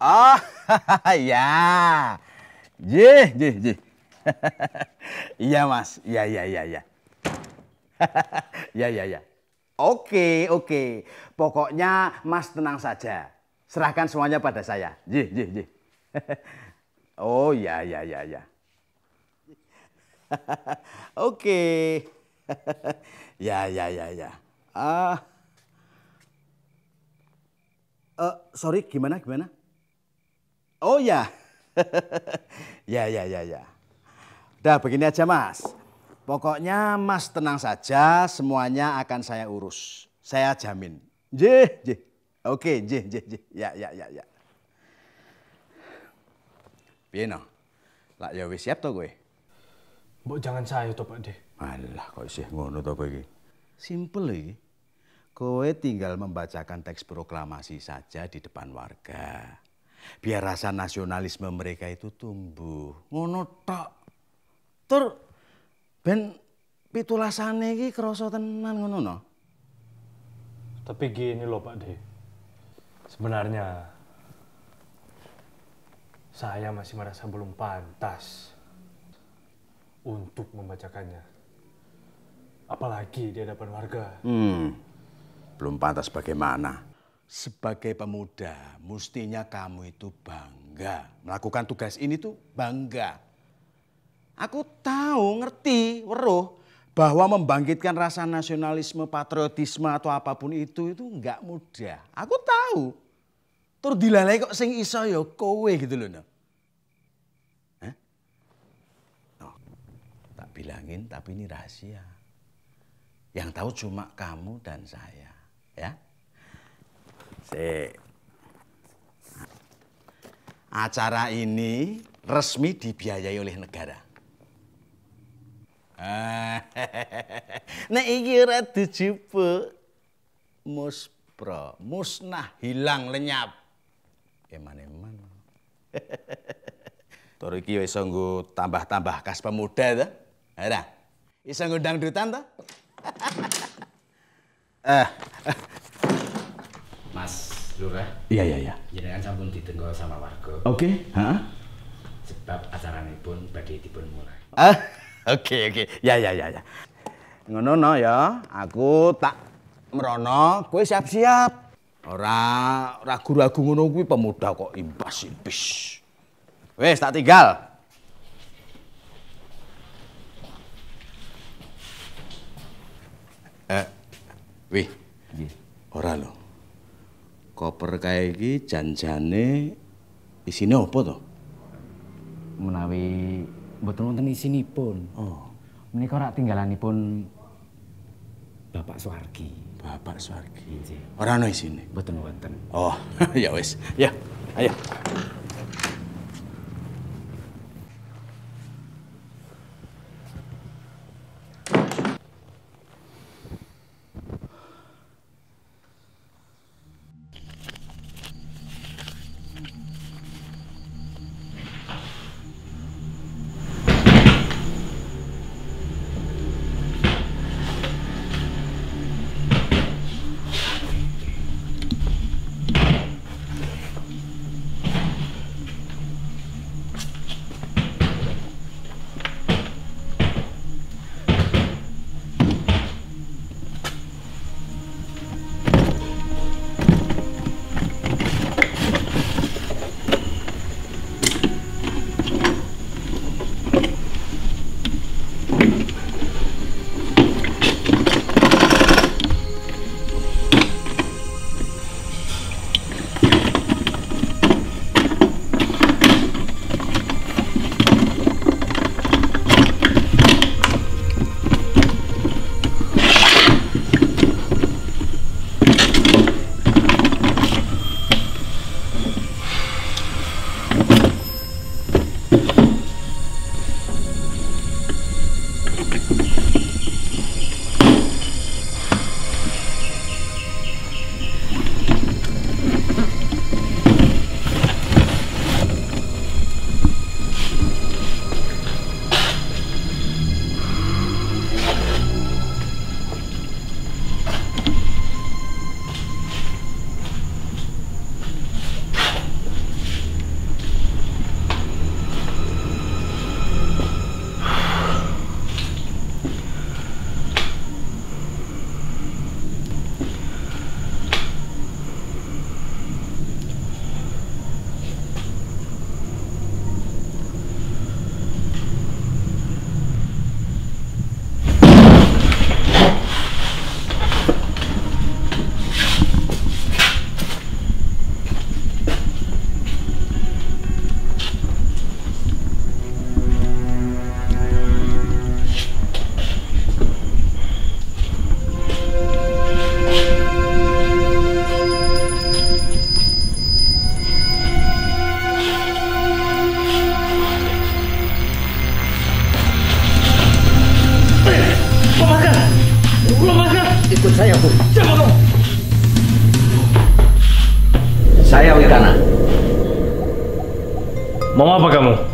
Oh, ya. Jih, jih, jih. Iya, Mas. Iya, iya, iya, iya. Iya, iya, iya. Oke, oke. Pokoknya Mas tenang saja. Serahkan semuanya pada saya. Jih, jih, jih. Oh, ya, ya, ya, ya. Oke. Ya, ya, ya, ya. Ah. Eh, sorry, gimana, gimana? Oh ya. ya, ya, ya, ya. Udah begini aja, Mas. Pokoknya Mas tenang saja, semuanya akan saya urus. Saya jamin. Jih, jih. Oke, jih, jih, jih. Ya, ya, ya, ya. Piye no? Lah ya wis siap to kowe? Mbok jangan saya toh Pak De. Alah, kok isih ngono to kowe iki? Simple iki. Kowe tinggal membacakan teks proklamasi saja di depan warga. Biar rasa nasionalisme mereka itu tumbuh. Ngono tok. Tur ben pitulasane iki krasa tenan ngono no. Tapi gini loh Pak De. Sebenarnya saya masih merasa belum pantas untuk membacakannya. Apalagi di hadapan warga. Hmm, belum pantas bagaimana? Sebagai pemuda, mestinya kamu itu bangga. Melakukan tugas ini tuh bangga. Aku tahu, ngerti, weruh bahwa membangkitkan rasa nasionalisme, patriotisme atau apa pun itu itu nggak mudah. Aku tahu. Tur dilalai kok sing iso ya kowe gitu loh. No. Hah? No. Tak bilangin tapi ini rahasia. Yang tahu cuma kamu dan saya, ya. Si. Acara ini resmi dibiayai oleh negara. Nek iki ora dijupuk muspro, musnah, hilang lenyap. Eman-eman. Tur iki iso nggo tambah-tambah kas pemuda ta? Ora. Iso ngundang dangdutan ta? Eh, Lurah, iya iya iya. jenengan sampun ditenggo sama warga. Oke, heeh. Sebab acarane pun badhe dipun mulai. Ah, oke oke. Ya ya ya ya. Ngono no ya, aku tak merono, kowe siap-siap. Ora ragu-ragu ngono kuwi pemuda kok imbas impis. Wes tak tinggal. Eh, wih. Ora lho. Koper kae iki janjane isine apa to? Menawi mboten wonten isinipun. Oh, Menika rak tinggalanipun Bapak Suwargi. Bapak Suwargi. Ora ana isine. Mboten wonten. Oh, ya wis. Ya, ayo.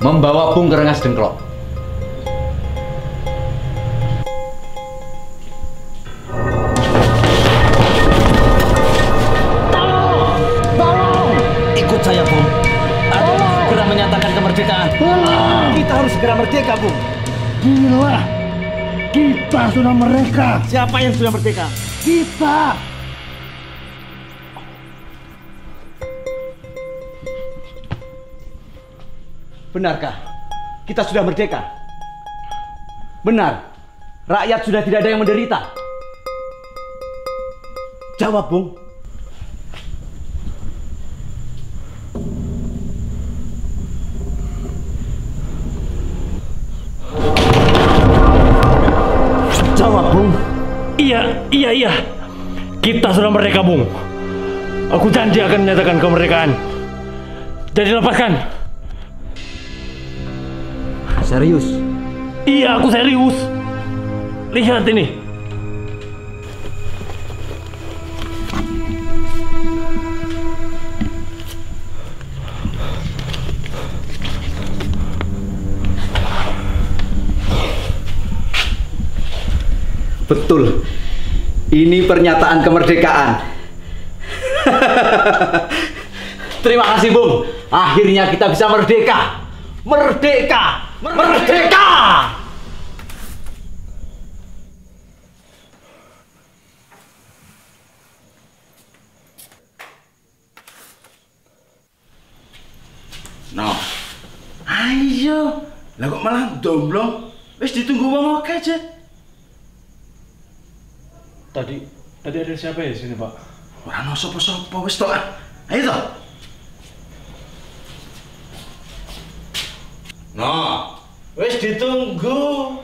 Membawa Bung ke Rengas Dengklok. Ikut saya, Bung. Ayo segera menyatakan kemerdekaan. Kita harus segera merdeka, Bung. Gila, kita sudah mereka. Siapa yang sudah merdeka? Kita. Benarkah? Kita sudah merdeka. Benar. Rakyat sudah tidak ada yang menderita. Jawab, Bung. Jawab, Bung. Iya, iya, iya. Kita sudah merdeka, Bung. Aku janji akan menyatakan kemerdekaan. Jadi lepaskan. Serius? Iya, aku serius. Lihat ini. Betul. Ini pernyataan kemerdekaan. Terima kasih, Bung. Akhirnya kita bisa merdeka. Merdeka! Merdeka! No. Ayo. Lah kok malah domblong? Wis ditunggu wong oke aja. Tadi, tadi ada siapa ya sini, Pak? Ora ono sapa-sapa wis tok. Ayo to. No. Wis ditunggu.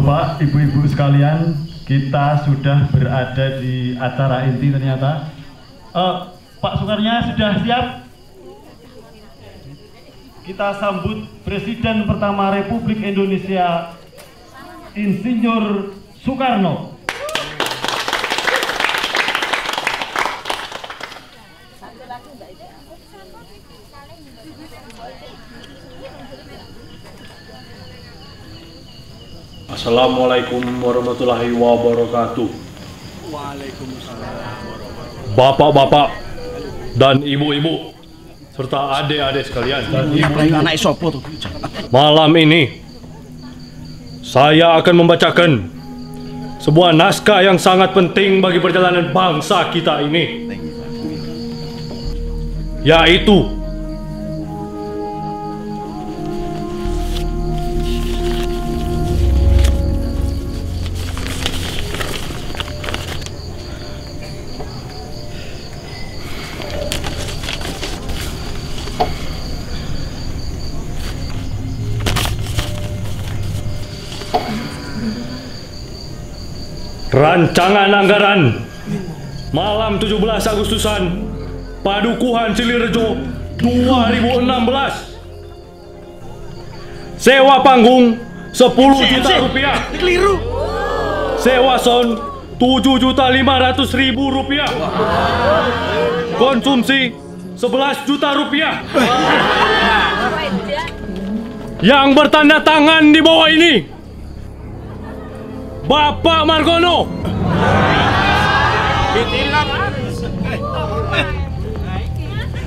Bapak-bapak, ibu-ibu sekalian, kita sudah berada di acara inti ternyata. Eh, Pak Soekarnya sudah siap? Kita sambut Presiden pertama Republik Indonesia, Insinyur Soekarno. Assalamualaikum warahmatullahi wabarakatuh. Bapak-bapak dan ibu-ibu serta adik-adik sekalian dan ibu anak sopo tuh? Malam ini saya akan membacakan sebuah naskah yang sangat penting bagi perjalanan bangsa kita ini. Yaitu Rancangan anggaran. Malam 17 Agustusan. Padukuhan Silirejo 2016 Sewa panggung 10 juta rupiah. Keliru. Sewa sound 7 juta 500 ribu rupiah. Konsumsi 11 juta rupiah. Yang bertanda tangan di bawah ini Bapak Margono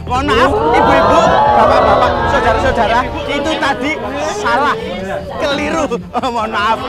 Mohon maaf, ibu-ibu, bapak-bapak, saudara-saudara, itu tadi salah, keliru. Oh, mohon maaf.